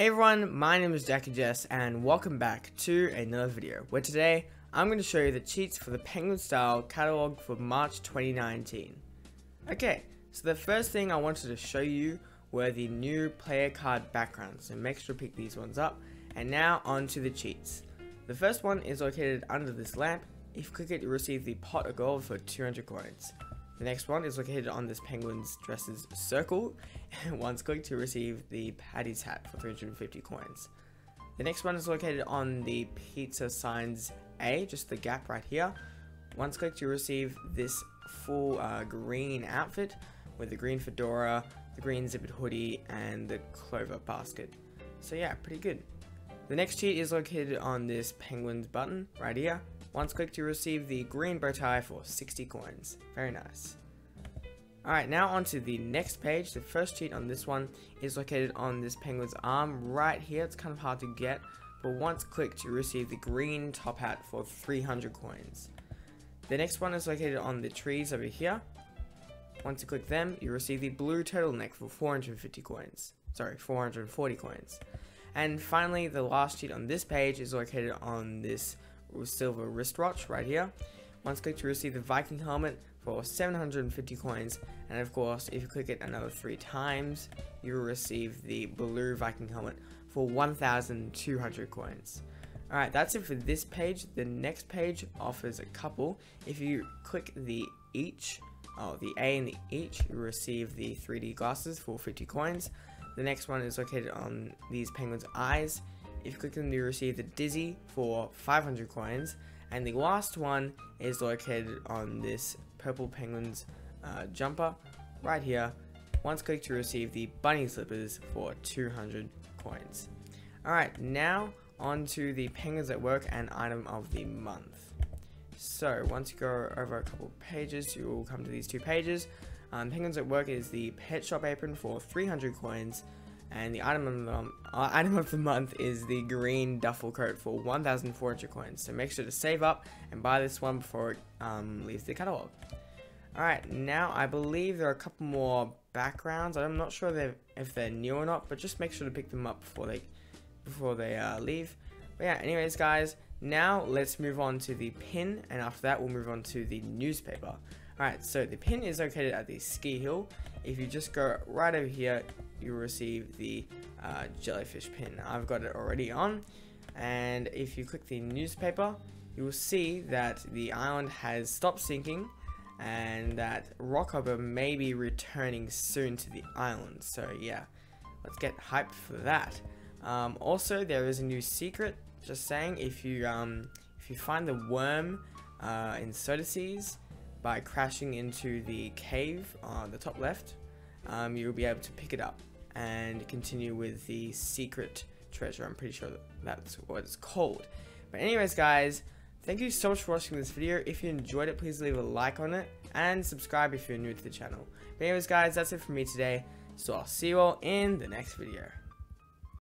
Hey everyone, my name is Jackyjess and welcome back to another video where today I'm going to show you the cheats for the Penguin Style catalog for March 2019. Okay, so the first thing I wanted to show you were the new player card backgrounds, so make sure to pick these ones up. And now on to the cheats. The first one is located under this lamp. If you click it, you'll receive the pot of gold for 200 coins. The next one is located on this penguin's dresses circle, and once clicked to receive the Paddy's hat for 350 coins. The next one is located on the pizza signs A, just the gap right here. Once clicked, you receive this full uh, green outfit with the green fedora, the green zippered hoodie, and the clover basket. So yeah, pretty good. The next cheat is located on this penguin's button right here. Once clicked, you receive the green bow tie for 60 coins. Very nice. Alright, now onto the next page. The first cheat on this one is located on this penguin's arm right here. It's kind of hard to get, but once clicked, you receive the green top hat for 300 coins. The next one is located on the trees over here. Once you click them, you receive the blue turtleneck for 450 coins. Sorry, 440 coins. And finally, the last cheat on this page is located on this silver wristwatch right here. Once clicked, you receive the Viking helmet for 750 coins. And of course, if you click it another three times, you will receive the blue Viking helmet for 1,200 coins. Alright, that's it for this page. The next page offers a couple. If you click the each, oh, the A and the each, you receive the 3D glasses for 50 coins. The next one is located on these penguins' eyes. If you click them, you receive the Dizzy for 500 coins. And the last one is located on this purple penguin's uh, jumper right here. Once clicked, you receive the bunny slippers for 200 coins. Alright, now on to the penguins at work and item of the month. So once you go over a couple pages, you will come to these two pages. Um, penguins at work is the pet shop apron for 300 coins. And the item of the, uh, item of the month is the green duffel coat for 1,400 coins. So make sure to save up and buy this one before it um, leaves the catalog. Alright, now I believe there are a couple more backgrounds. I'm not sure they're, if they're new or not, but just make sure to pick them up before they before they uh, leave. But yeah, anyways guys, now let's move on to the pin, and after that we'll move on to the newspaper. Alright, so the pin is located at the ski hill. If you just go right over here, you'll receive the uh, jellyfish pin. I've got it already on. And if you click the newspaper, you will see that the island has stopped sinking and that Rockhopper may be returning soon to the island. So yeah, let's get hyped for that. Um, also, there is a new secret. Just saying, if you um, if you find the worm uh, in Soda by crashing into the cave on the top left, um, you'll be able to pick it up and continue with the secret treasure. I'm pretty sure that that's what it's called. But anyways, guys, thank you so much for watching this video. If you enjoyed it, please leave a like on it and subscribe if you're new to the channel. But anyways, guys, that's it for me today. So I'll see you all in the next video.